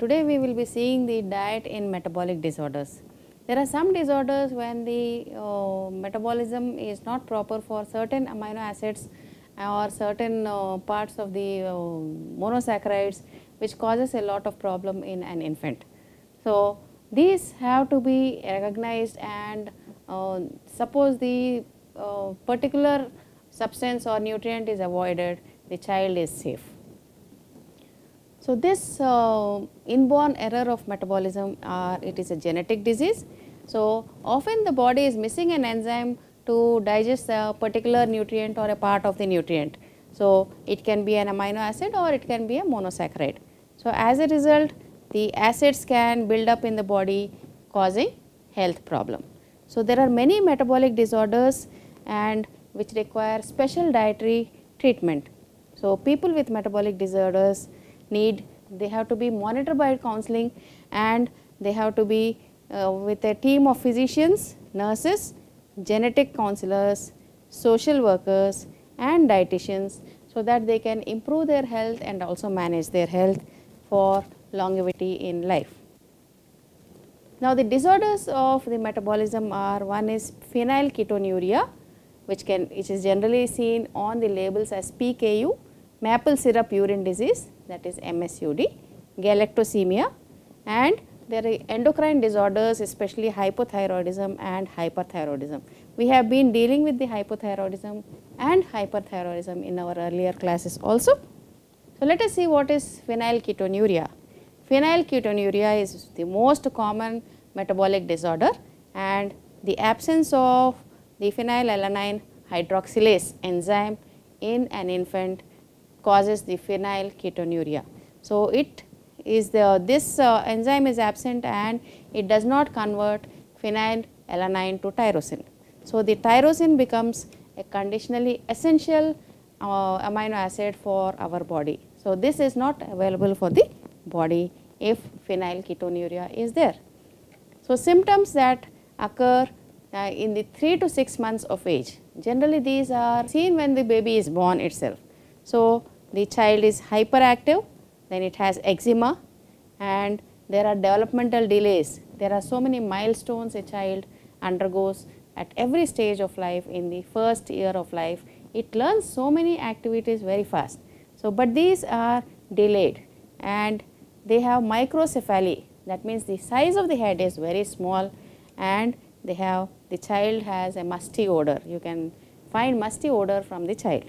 today we will be seeing the diet in metabolic disorders. There are some disorders when the uh, metabolism is not proper for certain amino acids or certain uh, parts of the uh, monosaccharides which causes a lot of problem in an infant. So, these have to be recognized and uh, suppose the uh, particular substance or nutrient is avoided, the child is safe. So, this uh, inborn error of metabolism or it is a genetic disease. So, often the body is missing an enzyme to digest a particular nutrient or a part of the nutrient. So, it can be an amino acid or it can be a monosaccharide. So, as a result the acids can build up in the body causing health problem. So, there are many metabolic disorders and which require special dietary treatment. So, people with metabolic disorders need they have to be monitored by counseling and they have to be uh, with a team of physicians, nurses, genetic counselors, social workers and dietitians so that they can improve their health and also manage their health for longevity in life. Now, the disorders of the metabolism are one is phenylketonuria which can which is generally seen on the labels as PKU, maple syrup urine disease that is MSUD, galactosemia and there are endocrine disorders especially hypothyroidism and hyperthyroidism. We have been dealing with the hypothyroidism and hyperthyroidism in our earlier classes also. So, let us see what is phenylketonuria. Phenylketonuria is the most common metabolic disorder and the absence of the phenylalanine hydroxylase enzyme in an infant causes the phenylketonuria. So, it is the this uh, enzyme is absent and it does not convert phenylalanine to tyrosine. So, the tyrosine becomes a conditionally essential uh, amino acid for our body. So, this is not available for the body if phenylketonuria is there. So, symptoms that occur uh, in the 3 to 6 months of age, generally these are seen when the baby is born itself. So, the child is hyperactive, then it has eczema and there are developmental delays. There are so many milestones a child undergoes at every stage of life in the first year of life. It learns so many activities very fast. So, but these are delayed and they have microcephaly that means the size of the head is very small and they have the child has a musty odor. You can find musty odor from the child.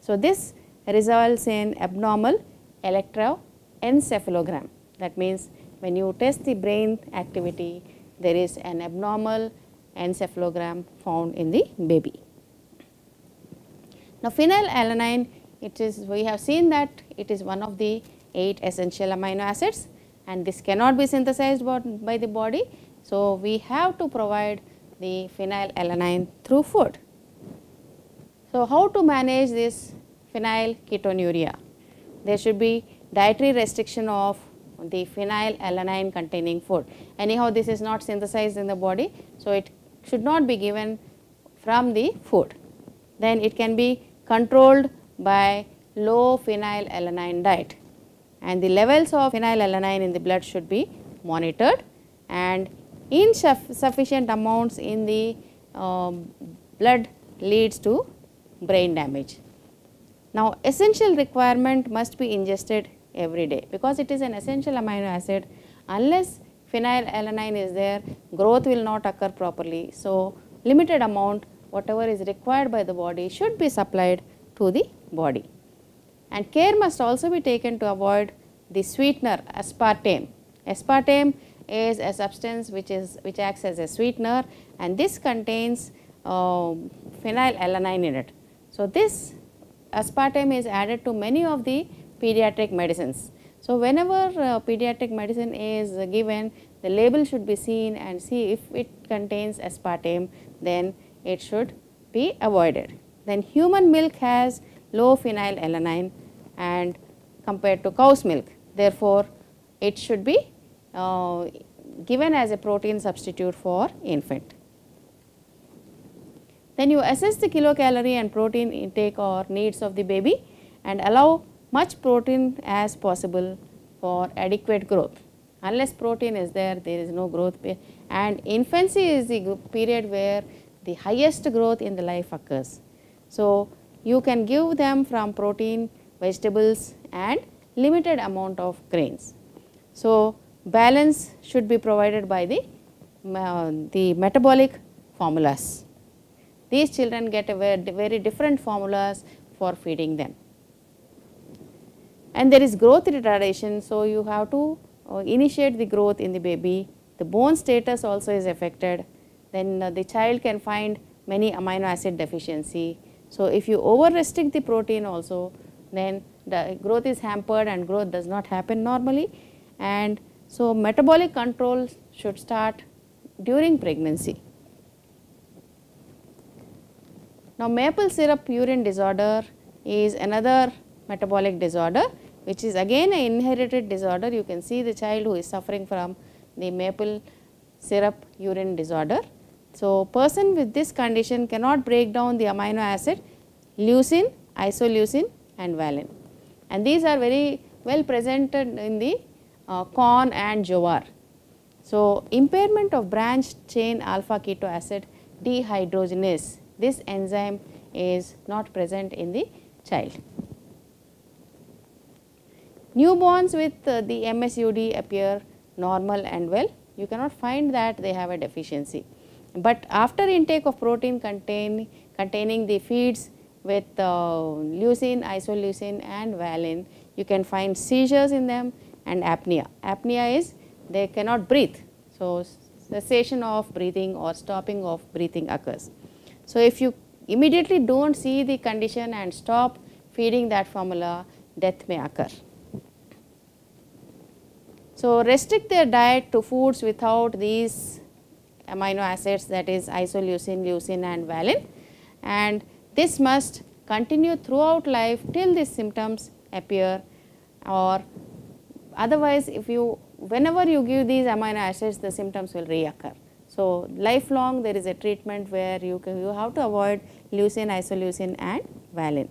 So, this results in abnormal electroencephalogram. That means, when you test the brain activity, there is an abnormal encephalogram found in the baby. Now, phenylalanine, it is we have seen that it is one of the 8 essential amino acids and this cannot be synthesized by the body. So, we have to provide the phenylalanine through food. So, how to manage this phenylketonuria? There should be dietary restriction of the phenylalanine containing food. Anyhow, this is not synthesized in the body. So, it should not be given from the food. Then it can be controlled by low phenylalanine diet and the levels of phenylalanine in the blood should be monitored and insufficient amounts in the um, blood leads to brain damage. Now, essential requirement must be ingested every day because it is an essential amino acid unless phenylalanine is there growth will not occur properly. So, limited amount whatever is required by the body should be supplied to the body and care must also be taken to avoid the sweetener aspartame. Aspartame is a substance which is which acts as a sweetener and this contains uh, phenylalanine in it. So, this aspartame is added to many of the pediatric medicines. So, whenever uh, pediatric medicine is uh, given the label should be seen and see if it contains aspartame then it should be avoided. Then human milk has low phenylalanine and compared to cow's milk. Therefore, it should be uh, given as a protein substitute for infant. Then you assess the kilocalorie and protein intake or needs of the baby and allow much protein as possible for adequate growth. Unless protein is there, there is no growth. And infancy is the period where the highest growth in the life occurs. So, you can give them from protein, vegetables and limited amount of grains. So, balance should be provided by the, uh, the metabolic formulas. These children get very different formulas for feeding them. And there is growth retardation, so you have to uh, initiate the growth in the baby. The bone status also is affected. Then uh, the child can find many amino acid deficiency. So, if you over restrict the protein also, then the growth is hampered and growth does not happen normally. And so, metabolic control should start during pregnancy. Now, maple syrup urine disorder is another metabolic disorder which is again an inherited disorder. You can see the child who is suffering from the maple syrup urine disorder. So, person with this condition cannot break down the amino acid leucine, isoleucine and valine and these are very well presented in the uh, corn and jowar. So, impairment of branched chain alpha keto acid dehydrogenase this enzyme is not present in the child. Newborns with uh, the MSUD appear normal and well, you cannot find that they have a deficiency. But after intake of protein contain, containing the feeds with uh, leucine, isoleucine and valine, you can find seizures in them and apnea. Apnea is they cannot breathe. So, cessation of breathing or stopping of breathing occurs. So, if you immediately do not see the condition and stop feeding that formula, death may occur. So, restrict their diet to foods without these amino acids that is isoleucine, leucine and valine and this must continue throughout life till these symptoms appear or otherwise if you whenever you give these amino acids the symptoms will reoccur. So, lifelong there is a treatment where you can you have to avoid leucine, isoleucine and valine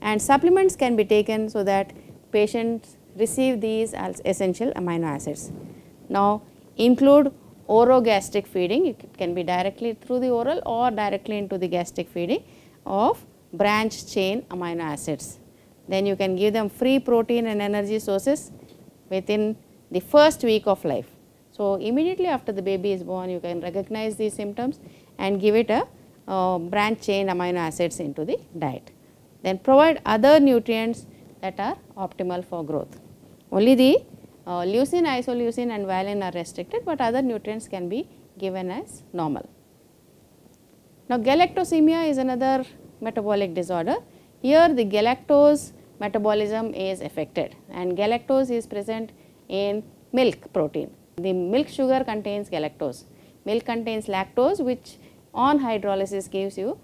and supplements can be taken so that patients receive these as essential amino acids. Now, include orogastric feeding it can be directly through the oral or directly into the gastric feeding of branched chain amino acids. Then you can give them free protein and energy sources within the first week of life. So, immediately after the baby is born you can recognize these symptoms and give it a uh, branch chain amino acids into the diet. Then provide other nutrients that are optimal for growth. Only the uh, leucine, isoleucine and valine are restricted, but other nutrients can be given as normal. Now, galactosemia is another metabolic disorder. Here the galactose metabolism is affected and galactose is present in milk protein. The milk sugar contains galactose. Milk contains lactose which on hydrolysis gives you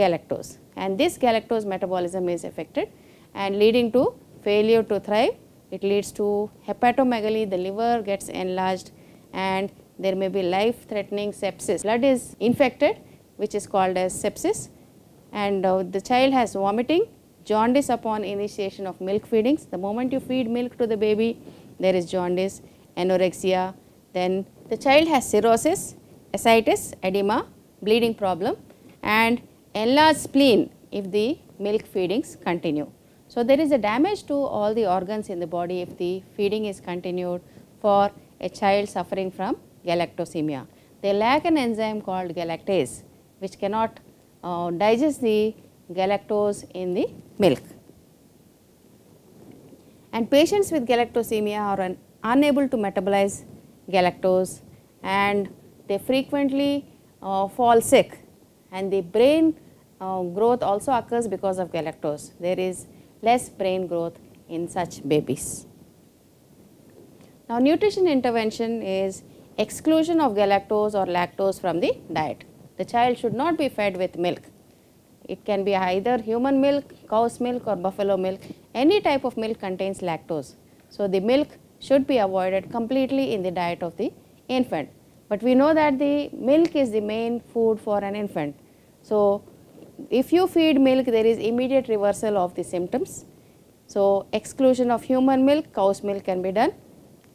galactose and this galactose metabolism is affected and leading to failure to thrive. It leads to hepatomegaly, the liver gets enlarged and there may be life threatening sepsis. Blood is infected which is called as sepsis and uh, the child has vomiting, jaundice upon initiation of milk feedings. The moment you feed milk to the baby, there is jaundice anorexia, then the child has cirrhosis, ascites, edema, bleeding problem and enlarged spleen if the milk feedings continue. So, there is a damage to all the organs in the body if the feeding is continued for a child suffering from galactosemia. They lack an enzyme called galactase which cannot uh, digest the galactose in the milk. And patients with galactosemia are an unable to metabolize galactose and they frequently uh, fall sick and the brain uh, growth also occurs because of galactose. There is less brain growth in such babies. Now, nutrition intervention is exclusion of galactose or lactose from the diet. The child should not be fed with milk. It can be either human milk, cow's milk or buffalo milk. Any type of milk contains lactose. So, the milk should be avoided completely in the diet of the infant. But we know that the milk is the main food for an infant. So, if you feed milk there is immediate reversal of the symptoms. So, exclusion of human milk, cow's milk can be done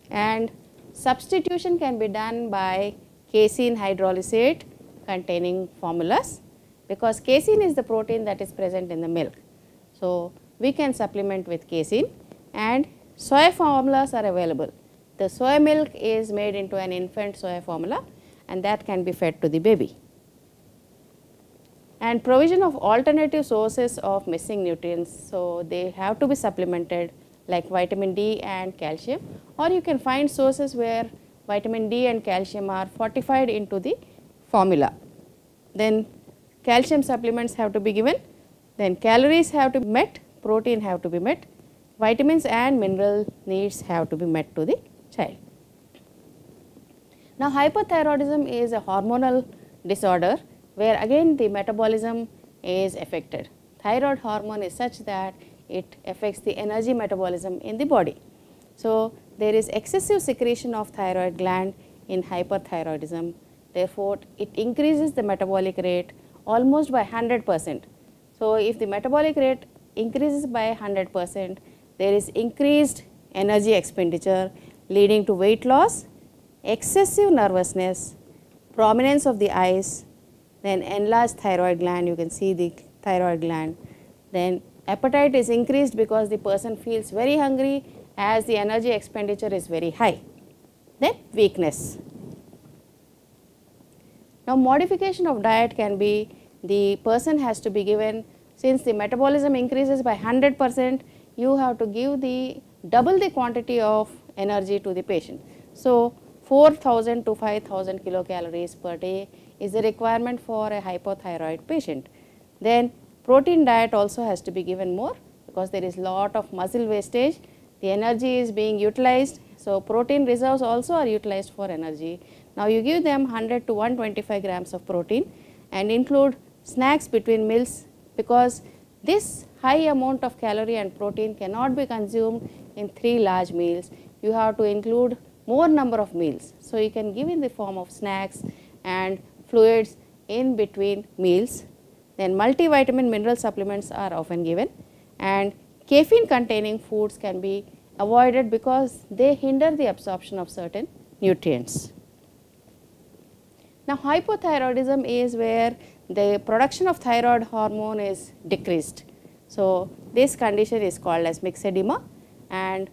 and substitution can be done by casein hydrolysate containing formulas because casein is the protein that is present in the milk. So, we can supplement with casein and soy formulas are available. The soy milk is made into an infant soy formula and that can be fed to the baby. And provision of alternative sources of missing nutrients. So, they have to be supplemented like vitamin D and calcium or you can find sources where vitamin D and calcium are fortified into the formula. Then calcium supplements have to be given, then calories have to be met, protein have to be met, vitamins and mineral needs have to be met to the child. Now, hyperthyroidism is a hormonal disorder where again the metabolism is affected. Thyroid hormone is such that it affects the energy metabolism in the body. So, there is excessive secretion of thyroid gland in hyperthyroidism. Therefore, it increases the metabolic rate almost by 100 percent. So, if the metabolic rate increases by 100 percent, there is increased energy expenditure leading to weight loss, excessive nervousness, prominence of the eyes, then enlarged thyroid gland, you can see the thyroid gland, then appetite is increased because the person feels very hungry as the energy expenditure is very high. Then weakness. Now, modification of diet can be the person has to be given since the metabolism increases by 100 percent you have to give the double the quantity of energy to the patient. So, 4000 to 5000 kilocalories per day is the requirement for a hypothyroid patient. Then protein diet also has to be given more because there is lot of muscle wastage, the energy is being utilized. So, protein reserves also are utilized for energy. Now, you give them 100 to 125 grams of protein and include snacks between meals because this high amount of calorie and protein cannot be consumed in 3 large meals. You have to include more number of meals. So, you can give in the form of snacks and fluids in between meals. Then multivitamin mineral supplements are often given and caffeine containing foods can be avoided because they hinder the absorption of certain nutrients. Now, hypothyroidism is where the production of thyroid hormone is decreased. So, this condition is called as myxedema and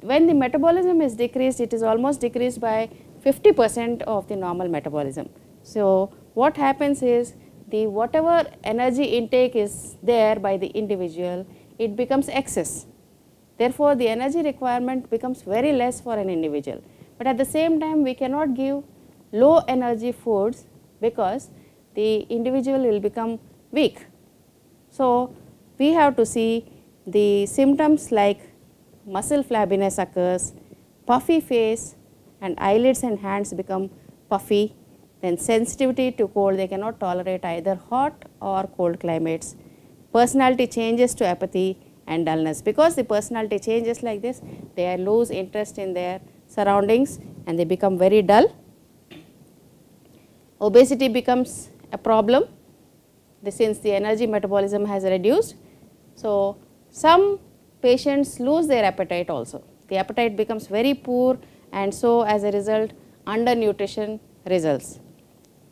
when the metabolism is decreased, it is almost decreased by 50 percent of the normal metabolism. So, what happens is the whatever energy intake is there by the individual, it becomes excess. Therefore, the energy requirement becomes very less for an individual, but at the same time we cannot give low energy foods because the individual will become weak. So, we have to see the symptoms like muscle flabbiness occurs, puffy face and eyelids and hands become puffy, then sensitivity to cold, they cannot tolerate either hot or cold climates. Personality changes to apathy and dullness. Because the personality changes like this, they lose interest in their surroundings and they become very dull. Obesity becomes a problem since the energy metabolism has reduced. So, some patients lose their appetite also. The appetite becomes very poor and so as a result undernutrition results.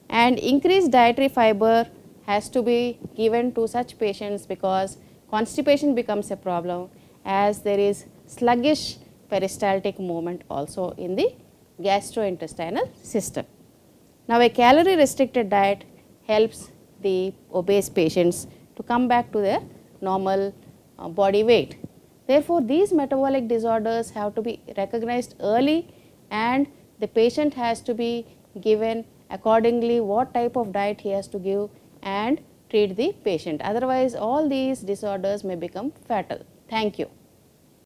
And increased dietary fiber has to be given to such patients because constipation becomes a problem as there is sluggish peristaltic movement also in the gastrointestinal system. Now, a calorie restricted diet helps the obese patients to come back to their normal uh, body weight. Therefore, these metabolic disorders have to be recognized early and the patient has to be given accordingly what type of diet he has to give and treat the patient. Otherwise, all these disorders may become fatal. Thank you.